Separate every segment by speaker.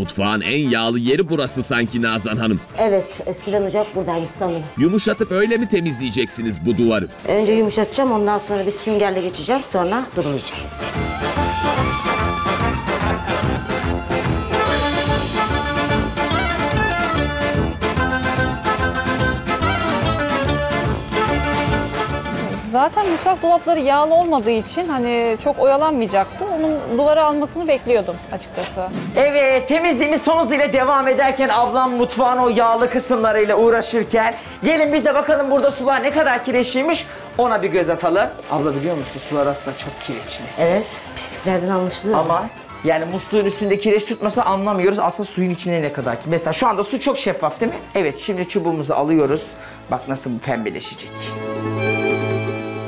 Speaker 1: Mutfağın en yağlı yeri burası sanki Nazan Hanım.
Speaker 2: Evet, eskiden ocak buradaymış sanırım.
Speaker 1: Yumuşatıp öyle mi temizleyeceksiniz bu duvarı?
Speaker 2: Önce yumuşatacağım, ondan sonra bir süngerle geçeceğim, sonra durulayacağım.
Speaker 3: Zaten mutfak dolapları yağlı olmadığı için hani çok oyalanmayacaktı. Onun duvara almasını bekliyordum açıkçası.
Speaker 4: Evet temizliğimiz son hızıyla devam ederken ablam mutfağın o yağlı kısımlarıyla uğraşırken gelin biz de bakalım burada sular ne kadar kireçliymiş ona bir göz atalım. Abla biliyor musun sular aslında çok kireçli.
Speaker 2: Evet, pisliklerden anlaşılıyor.
Speaker 4: Ama yani musluğun üstünde kireç tutmasa anlamıyoruz aslında suyun içinde ne kadar ki. Mesela şu anda su çok şeffaf değil mi? Evet şimdi çubuğumuzu alıyoruz. Bak nasıl bu pembeleşecek.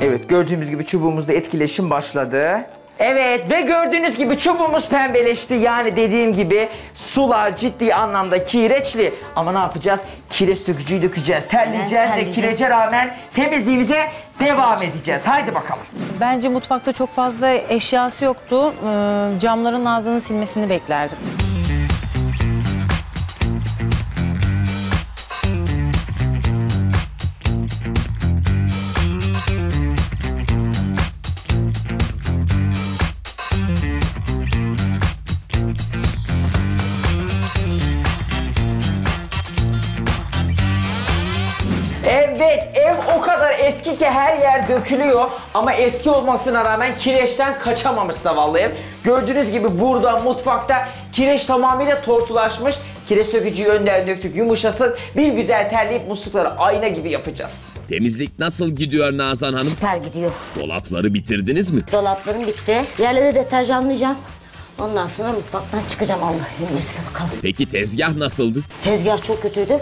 Speaker 4: Evet gördüğümüz gibi çubuğumuzda etkileşim başladı. Evet ve gördüğünüz gibi çubuğumuz pembeleşti. Yani dediğim gibi sular ciddi anlamda kireçli. Ama ne yapacağız? Kireç sökücüyü dökeceğiz. Terleyeceğiz ve
Speaker 2: terleyeceğiz.
Speaker 4: kirece rağmen temizliğimize devam edeceğiz. Haydi bakalım.
Speaker 3: Bence mutfakta çok fazla eşyası yoktu. Ee, camların ağzını silmesini beklerdim.
Speaker 4: Evet ev o kadar eski ki her yer dökülüyor ama eski olmasına rağmen kireçten kaçamamış zavallı ev. Gördüğünüz gibi burada mutfakta kireç tamamıyla tortulaşmış. Kireç sökücüyü önden döktük yumuşasın. Bir güzel terleyip muslukları ayna gibi yapacağız.
Speaker 1: Temizlik nasıl gidiyor Nazan Hanım?
Speaker 2: Süper gidiyor.
Speaker 1: Dolapları bitirdiniz mi?
Speaker 2: Dolaplarım bitti. Yerleri deterjanlayacağım. Ondan sonra mutfaktan çıkacağım Allah izin verirse bakalım.
Speaker 1: Peki tezgah nasıldı?
Speaker 2: Tezgah çok kötüydü.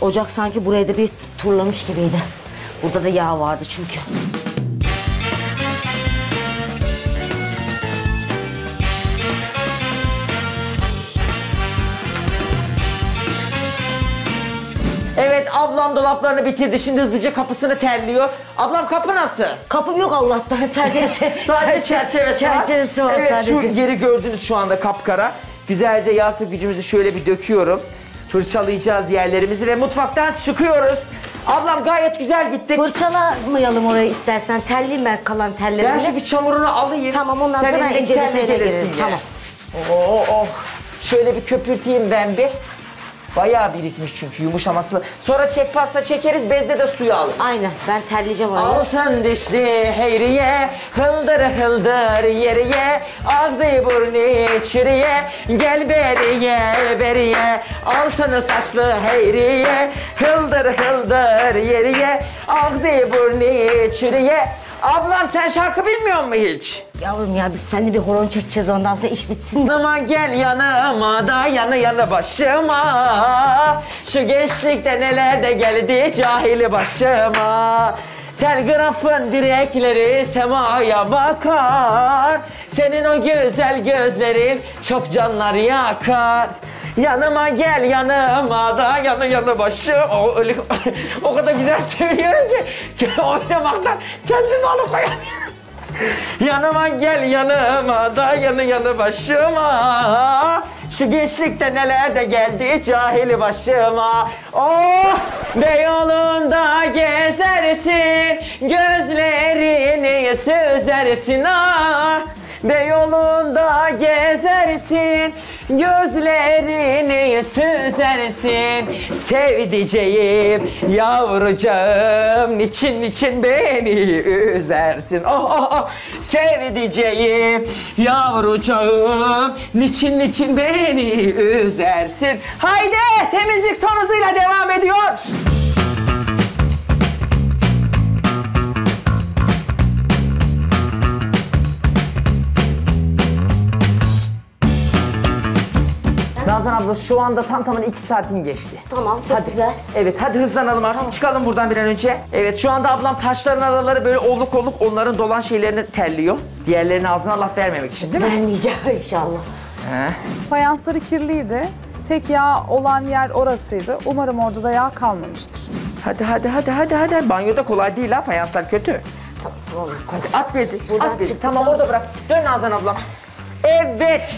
Speaker 2: Ocak sanki buraya da bir turlamış gibiydi. Burada da yağ vardı çünkü.
Speaker 4: Evet ablam dolaplarını bitirdi. Şimdi hızlıca kapısını terliyor. Ablam kapı nasıl?
Speaker 2: Kapım yok Allah'tan sadece
Speaker 4: Sadece çerçevesi var.
Speaker 2: Çerçevesi var
Speaker 4: evet,
Speaker 2: sadece.
Speaker 4: şu yeri gördünüz şu anda kapkara. Güzelce yağ sökücümüzü şöyle bir döküyorum. Fırçalayacağız yerlerimizi ve mutfaktan çıkıyoruz. Ablam gayet güzel gittik.
Speaker 2: Fırçalamayalım orayı istersen. Terliyim ben kalan tellerimi.
Speaker 4: Ben şu bir çamurunu alayım.
Speaker 2: Tamam, ondan
Speaker 4: Sen
Speaker 2: sonra ben ince
Speaker 4: gelirsin.
Speaker 2: Tamam.
Speaker 4: Oh oh. Şöyle bir köpürteyim ben bir. Bayağı birikmiş çünkü yumuşaması. Sonra çek pasta çekeriz bezde de suyu alırız.
Speaker 2: Aynen ben terleyeceğim orayı.
Speaker 4: Altın dişli heyriye, hıldır hıldır yeriye, ağzı burnu çürüye, gel beriye beriye, altın saçlı heyriye, hıldır hıldır yeriye, ağzı burnu çürüye. Ablam sen şarkı bilmiyor musun hiç?
Speaker 2: Yavrum ya biz seninle bir horon çekeceğiz ondan sonra iş bitsin.
Speaker 4: Yanıma gel yanıma da yanı yanı başıma Şu gençlikte neler de geldi cahili başıma Telgrafın direkleri semaya bakar. Senin o güzel gözlerin çok canlar yakar. Yanıma gel yanıma da yanı yanı başı. O, öyle, o kadar güzel söylüyorum ki oynamaktan kendimi alıkoyamıyorum. Yanıma gel yanıma da yanı yanı başıma Şu gençlikte neler de geldi cahili başıma. Oh Beyoğlu'nda gezersin Gözlerini süzersin. Ah Beyoğlu'nda gezersin Gözlerini süzersin Sevdiceğim yavrucağım. Niçin niçin beni üzersin? Oh oh oh. Sevdiceğim yavrucağım. Niçin niçin beni üzersin? Haydi temizlik son hızıyla devam ediyor Nazan abla şu anda tam tamına iki saatin geçti.
Speaker 2: Tamam çok güzel.
Speaker 4: Evet hadi hızlanalım artık çıkalım buradan bir an önce. Evet şu anda ablam taşların araları böyle olluk olluk onların dolan şeylerini terliyor. Diğerlerinin ağzına laf vermemek için değil mi?
Speaker 2: Vermeyeceğim inşallah.
Speaker 5: Fayansları kirliydi. Tek yağ olan yer orasıydı. Umarım orada da yağ kalmamıştır.
Speaker 4: Hadi hadi hadi hadi hadi. Banyoda kolay değil ha fayanslar kötü.
Speaker 2: Tamam.
Speaker 4: Hadi at bezi,
Speaker 2: Buradan
Speaker 4: at bezi. Tamam orada bırak. Dön Nazan abla. Evet.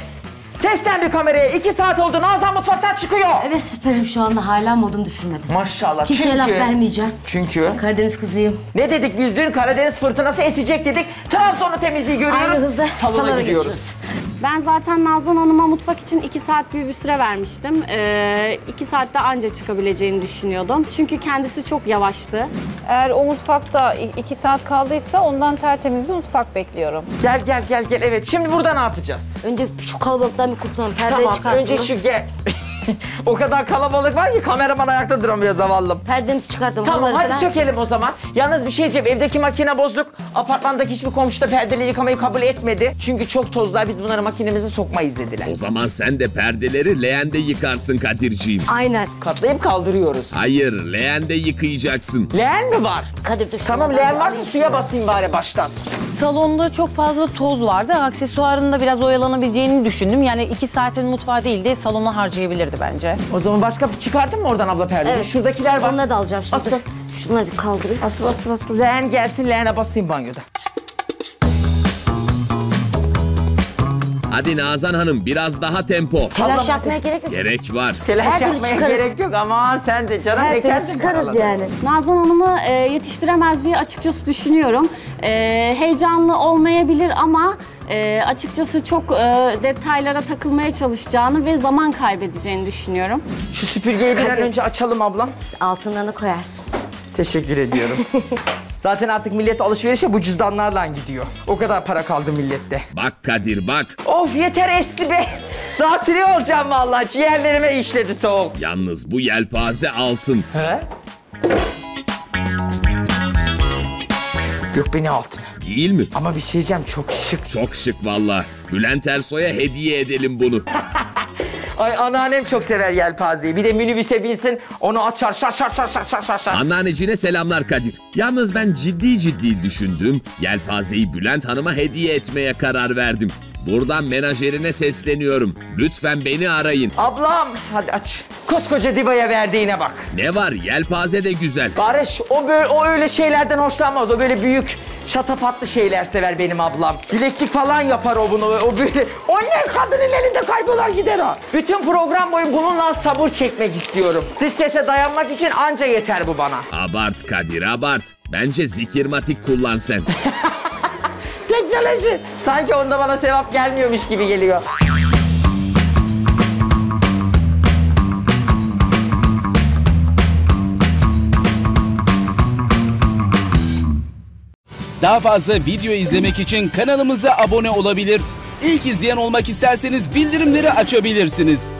Speaker 4: Seslen bir kameraya. İki saat oldu. Nazan mutfaktan çıkıyor.
Speaker 2: Evet süperim şu anda hala modum düşürmedim.
Speaker 4: Maşallah.
Speaker 2: Kimseye
Speaker 4: çünkü,
Speaker 2: laf vermeyeceğim.
Speaker 4: Çünkü
Speaker 2: Karadeniz kızıyım.
Speaker 4: ne dedik biz dün Karadeniz fırtınası esecek dedik. Trabzon'u temizliği görüyoruz.
Speaker 2: Aynı hızda
Speaker 4: Salona
Speaker 2: salona
Speaker 4: gidiyoruz.
Speaker 2: geçiyoruz.
Speaker 6: Ben zaten Nazan Hanım'a mutfak için iki saat gibi bir süre vermiştim. Ee, iki saatte anca çıkabileceğini düşünüyordum. Çünkü kendisi çok yavaştı.
Speaker 3: Eğer o mutfakta i- iki saat kaldıysa ondan tertemiz bir mutfak bekliyorum.
Speaker 4: Gel gel gel gel. Evet şimdi burada ne yapacağız?
Speaker 2: Önce şu kalabalıktan bir kurtulalım. Perdeyi
Speaker 4: Tamam
Speaker 2: çıkartalım.
Speaker 4: önce şu gel. O kadar kalabalık var ki kameraman ayakta duramıyor zavallım.
Speaker 2: Perdemizi çıkartalım.
Speaker 4: Tamam hadi
Speaker 2: falan.
Speaker 4: sökelim o zaman. Yalnız bir şey diyeceğim. Evdeki makine bozuk. Apartmandaki hiçbir komşu da perdeli yıkamayı kabul etmedi. Çünkü çok tozlar biz bunları makinemize sokmayız dediler.
Speaker 1: O zaman sen de perdeleri leğende yıkarsın Kadir'ciğim.
Speaker 2: Aynen.
Speaker 4: Katlayıp kaldırıyoruz.
Speaker 1: Hayır, leğende yıkayacaksın.
Speaker 4: Leğen mi var?
Speaker 2: Kadir dur
Speaker 4: Tamam leğen varsa suya basayım bari baştan.
Speaker 7: Salonda çok fazla toz vardı. Aksesuarında biraz oyalanabileceğini düşündüm. Yani iki saatin mutfağı değil de salona harcayabilirdi bence.
Speaker 4: O zaman başka çıkardın mı oradan abla perdeyi?
Speaker 2: Evet.
Speaker 4: Şuradakiler var.
Speaker 2: Onları da alacağım şimdi.
Speaker 4: Asıl.
Speaker 2: Şunları bir kaldırayım.
Speaker 4: Asıl asıl asıl leğen gelsin leğene basayım banyoda.
Speaker 1: Hadi Nazan Hanım biraz daha tempo.
Speaker 2: Telaş yapmaya gerek yok.
Speaker 1: Gerek var.
Speaker 4: Telaş
Speaker 2: Her türlü
Speaker 4: yapmaya
Speaker 2: çıkarız.
Speaker 4: gerek yok ama sen de canım
Speaker 2: Her türlü çıkarız
Speaker 4: paraları.
Speaker 2: yani.
Speaker 6: Nazan Hanım'ı e, yetiştiremez diye açıkçası düşünüyorum. E, heyecanlı olmayabilir ama e, açıkçası çok e, detaylara takılmaya çalışacağını ve zaman kaybedeceğini düşünüyorum.
Speaker 4: Şu süpürgeyi bir an önce açalım ablam.
Speaker 2: Altınlarını koyarsın.
Speaker 4: Teşekkür ediyorum. Zaten artık millet alışverişe bu cüzdanlarla gidiyor. O kadar para kaldı millette.
Speaker 1: Bak Kadir bak.
Speaker 4: Of yeter esti be. Zatürre olacağım vallahi. Ciğerlerime işledi soğuk.
Speaker 1: Yalnız bu yelpaze altın.
Speaker 4: He? Yok beni altın.
Speaker 1: Değil mi?
Speaker 4: Ama bir şey diyeceğim çok şık.
Speaker 1: Çok şık valla. Bülent Ersoy'a hediye edelim bunu.
Speaker 4: Ay anneannem çok sever yelpazeyi. Bir de minibüse binsin onu açar şar şar şar şar şar şar.
Speaker 1: Anneannecine selamlar Kadir. Yalnız ben ciddi ciddi düşündüm. Yelpazeyi Bülent Hanım'a hediye etmeye karar verdim. Buradan menajerine sesleniyorum. Lütfen beni arayın.
Speaker 4: Ablam hadi aç. Koskoca Diva'ya verdiğine bak.
Speaker 1: Ne var yelpaze de güzel.
Speaker 4: Barış o böyle o öyle şeylerden hoşlanmaz. O böyle büyük şatafatlı şeyler sever benim ablam. Bileklik falan yapar o bunu. O böyle o ne kadının elinde kaybolar gider o. Bütün program boyu bununla sabır çekmek istiyorum. Dış sese dayanmak için anca yeter bu bana.
Speaker 1: Abart Kadir abart. Bence zikirmatik kullan sen.
Speaker 4: Teknoloji. Sanki onda bana sevap gelmiyormuş gibi geliyor.
Speaker 8: Daha fazla video izlemek için kanalımıza abone olabilir. İlk izleyen olmak isterseniz bildirimleri açabilirsiniz.